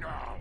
now!